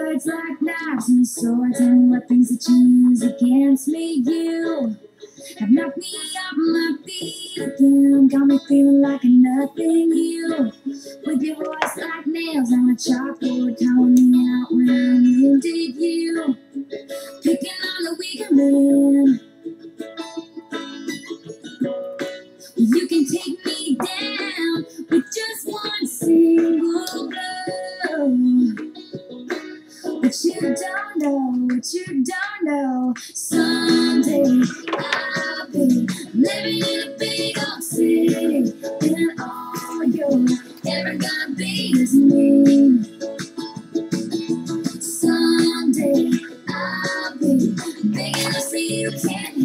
words like knives and swords and weapons that you use against me. You have knocked me off my feet again, got me feeling like a nothing. You, with your voice like nails on a chalkboard, calling me out when I needed you, picking on the weaker man. You can take me what you don't know, what you don't know. Someday I'll be living in a big old city, and all you're ever gonna be is me. Someday I'll be big enough so you can't.